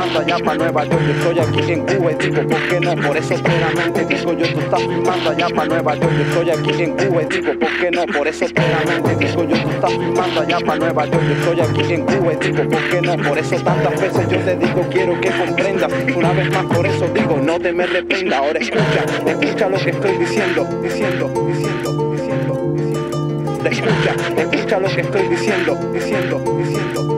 pa' Nueva York, yo estoy aquí en Cuba y digo, ¿por qué no? Por eso plenamente digo yo, tú estás filmando allá pa' Nueva York, yo estoy aquí en Cuba y digo, ¿por qué no? Por eso plenamente digo yo, tú estás filmando allá pa' Nueva York, yo estoy aquí en Cuba y digo, ¿por qué no? Por eso tantas veces yo te digo, quiero que comprendas, una vez más por eso digo, no te me reprenda, ahora escucha, escucha lo que estoy diciendo, diciendo, diciendo, diciendo, diciendo. Escucha, escucha lo que estoy diciendo, diciendo, diciendo.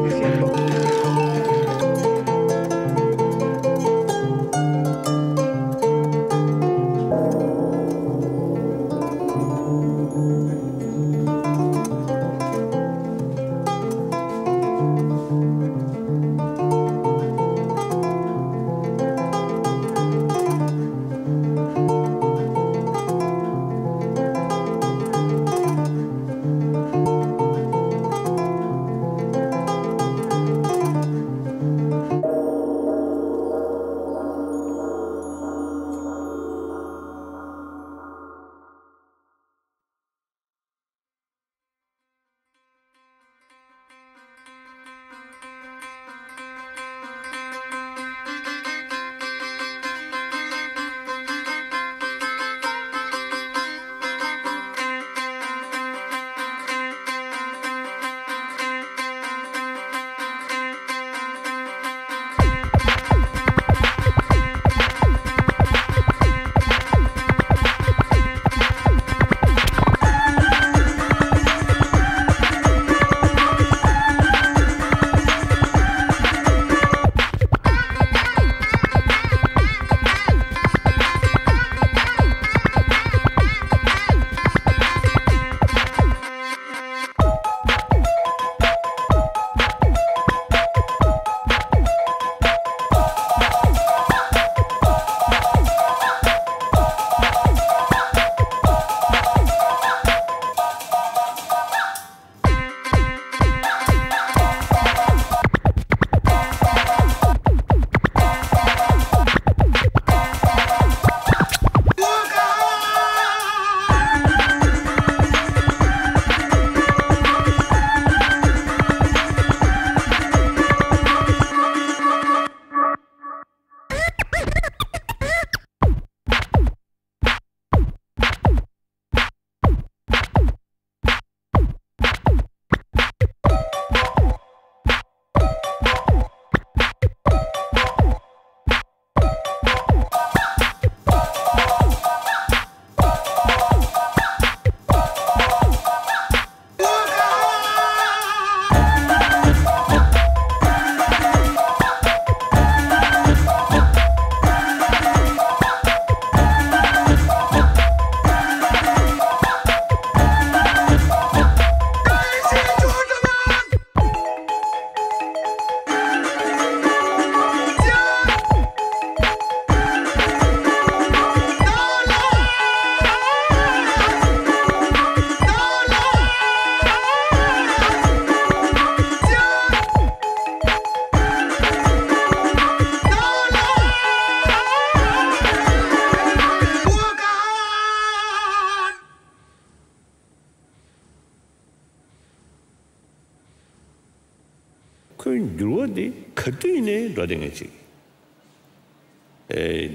tīne rādhī ngā chī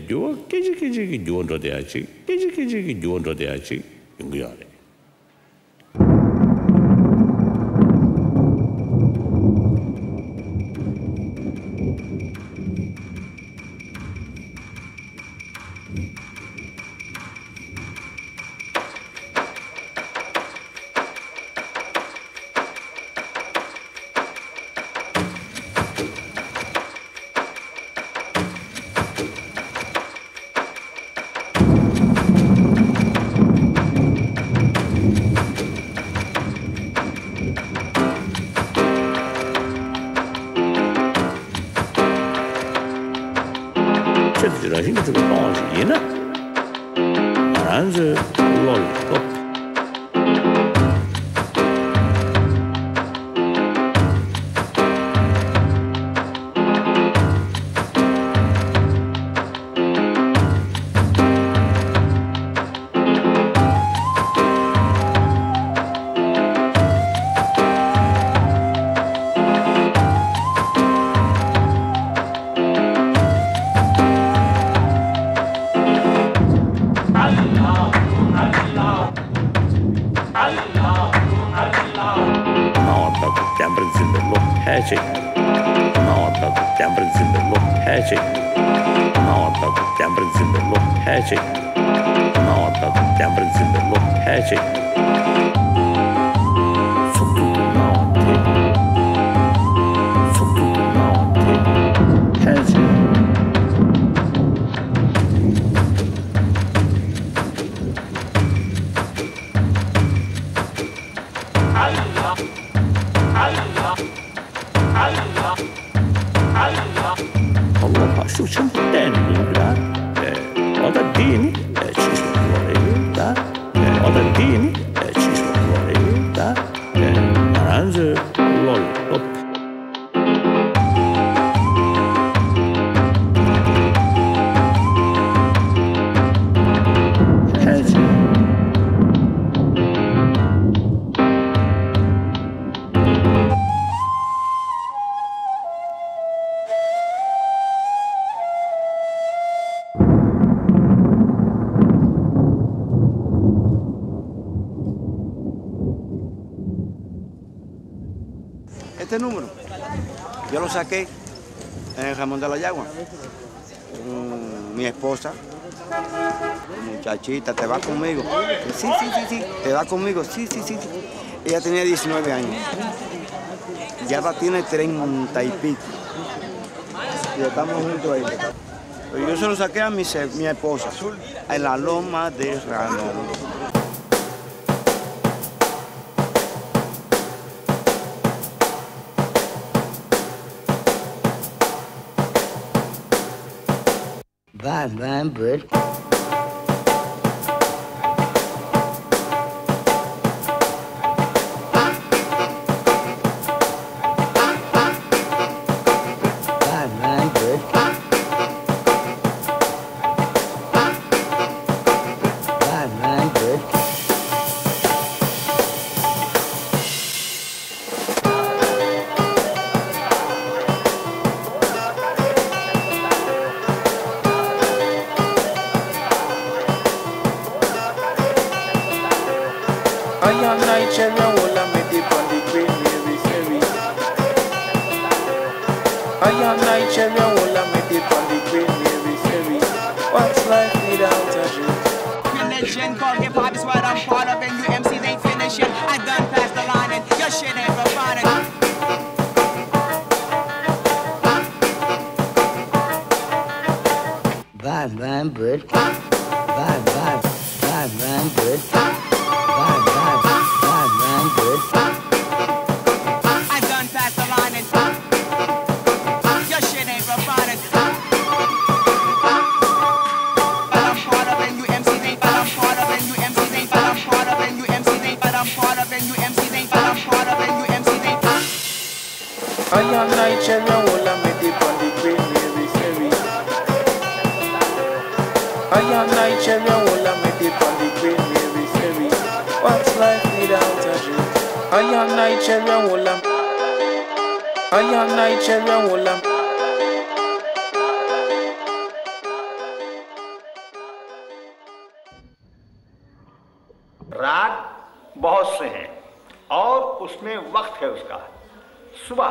gyōwa kēchī kēchī kī gyōwan rādhī ā chī kēchī kēchī kī gyōwan rādhī ā chī yungu yā rē 咱是老两口 Not of champions in the look hatching. Not of champions in the look hatching. Not of the in the look hatching. Allah başı için denilirler. E, o da dini e, çizmek da. E, o da dini Este número, yo lo saqué en el Ramón de la Yagua. Mm, mi esposa, muchachita, ¿te va conmigo? Sí, sí, sí, sí, ¿te va conmigo? Sí, sí, sí. Ella tenía 19 años. Ya va, tiene 30 y pico. Y estamos juntos ahí. Yo se lo saqué a mi, mi esposa, en la loma de Ramón. Man, religion called hip hop is what I'm part of, and you MCs ain't finishing. I done past the line, and your shit ain't provided. Bye, man, bud. Bye, bye. Bye, man, bud. Part of, and you MCs ain't. But I'm part of, and you MCs ain't. I am Nigeria, all I'm dip on the green Mary Ferry. I am Nigeria, all I'm dip on the green Mary Ferry. What's life without a dream? I am Nigeria, all I'm. I am Nigeria, all I'm. सुबह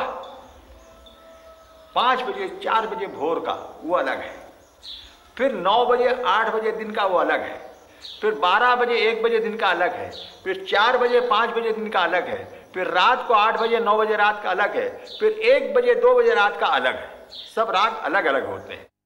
पाँच बजे, चार बजे भोर का, वो अलग है। फिर नौ बजे, आठ बजे दिन का वो अलग है। फिर बारह बजे, एक बजे दिन का अलग है। फिर चार बजे, पाँच बजे दिन का अलग है। फिर रात को आठ बजे, नौ बजे रात का अलग है। फिर एक बजे, दो बजे रात का अलग है। सब रात अलग अलग होते हैं।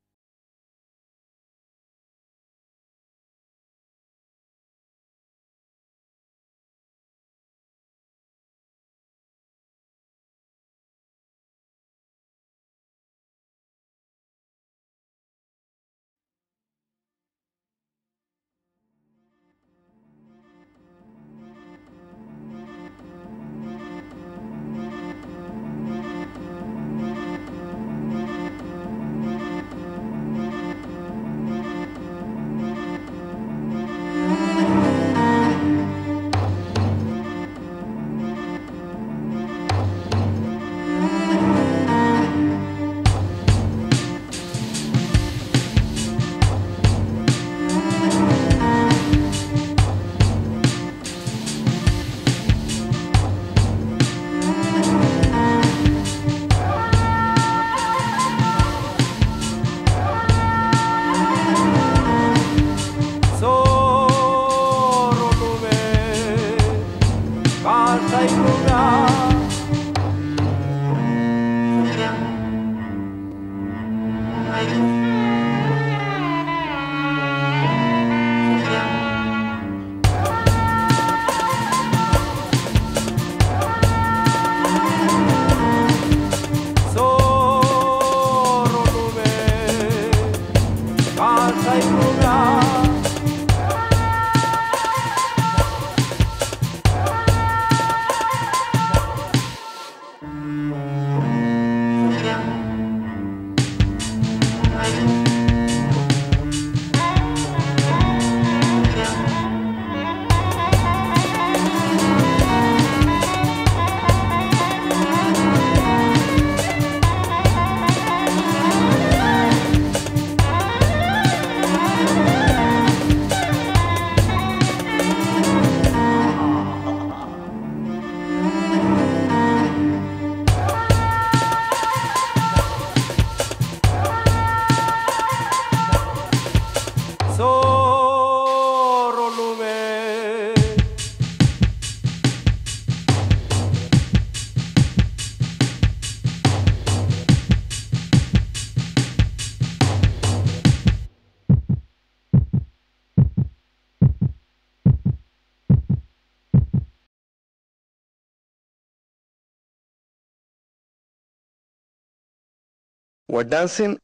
We're dancing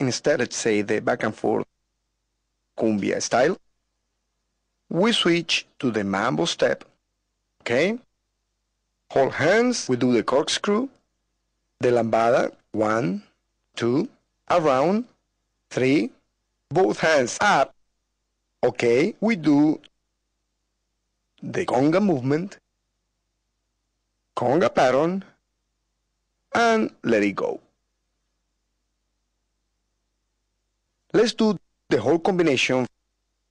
instead, let's say, the back and forth cumbia style. We switch to the mambo step. Okay? Hold hands, we do the corkscrew, the lambada, one, two, around, three, both hands up. Okay, we do the conga movement, conga pattern, and let it go. Let's do the whole combination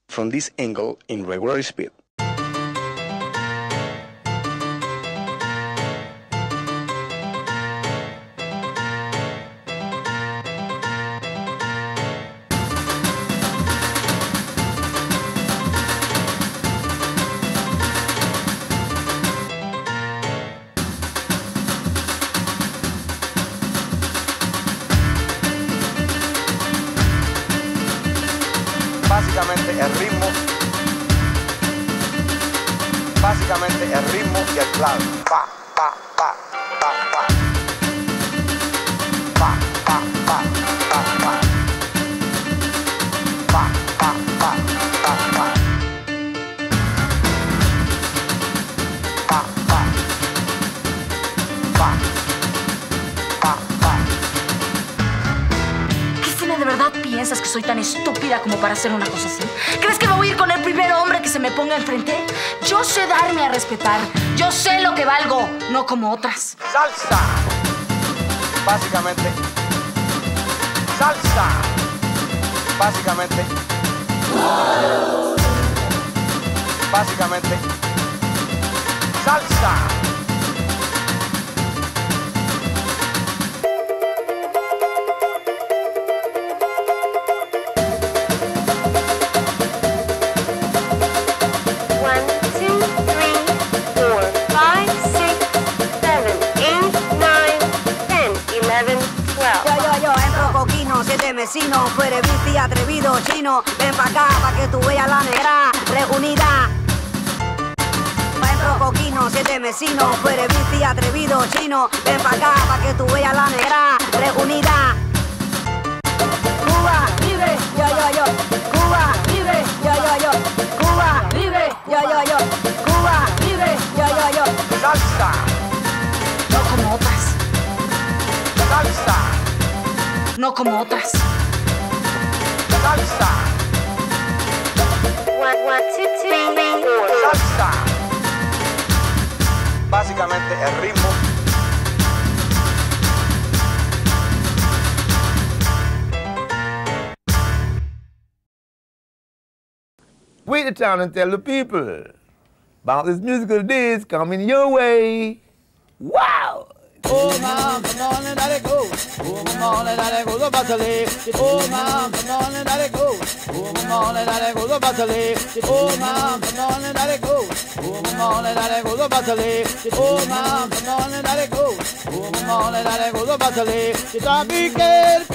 from this angle in regular speed. El ritmo y el clave. Pa, pa, pa, pa, pa. Pa, pa, pa, pa, pa. Pa, pa, pa, pa, pa. Pa, pa. Pa, ¿de verdad piensas que soy tan estúpida como para hacer una cosa así? ¿Crees que me voy a ir con el primer hombre que se me ponga enfrente? Yo sé darme a respetar. Yo sé lo que valgo, no como otras. Salsa. Básicamente. Salsa. Básicamente. Básicamente. Salsa. Vecinos, tú eres bici atrevido, chino, ven pa' acá pa' que tú veas la negra reunida. Entro coquino, siete vecinos, tú eres bici atrevido, chino, ven pa' acá pa' que tú veas la negra reunida. Cuba, libre, yo, yo, yo, Cuba, libre, yo, yo, yo, Cuba, libre, yo, yo, yo, Cuba, libre, yo, yo, yo. Salsa. No como otras. Salsa. No como otras. Salsa. One, one, two, two, three, four. Salsa. Básicamente el ritmo. Wait the town and tell the people about this musical days coming your way. Wow! Oh, mom, come on and let it go. Oh, come on and let it go, the battle. Oh, mom, come on and let it go. Oh, come on and let it go, the battle. Oh, mom, come on and let it go. Oh, come on and let it go, the battle. Oh, mom, come on and let it go. Oh, come on and let it go, the battle. It's a big girl,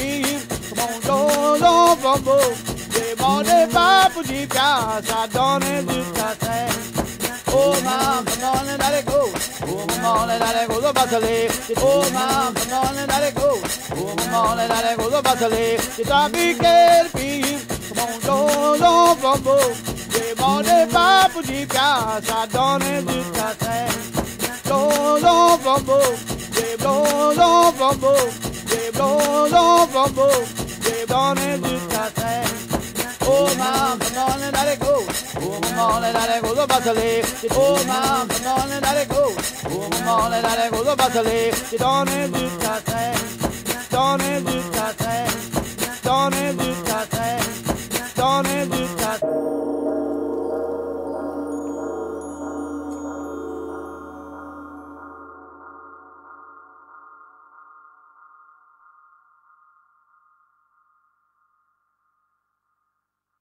Come on, don't, don't fumble. They it, Papa, deep down. I don't understand. Oh, mom, come on and let it go. Oh, come on and let it go, the battle. Oh, mom, come on and let it go. Oh, come on and let it go, the battle. It's a big girl, Come on, don't, don't fumble. They want it, Papa, deep down. I don't understand. Don't, don't fumble. They don't, don't fumble. They don't, don't fumble. They don't understand. morning that I go to Batalie. The old come on, and go. Oh, the morning that I go to Batalie.